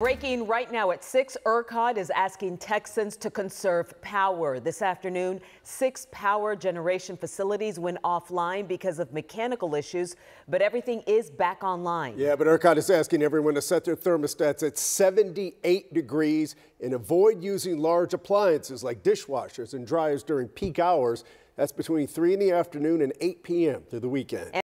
Breaking right now at 6, ERCOT is asking Texans to conserve power. This afternoon, six power generation facilities went offline because of mechanical issues, but everything is back online. Yeah, but ERCOT is asking everyone to set their thermostats at 78 degrees and avoid using large appliances like dishwashers and dryers during peak hours. That's between 3 in the afternoon and 8 p.m. through the weekend.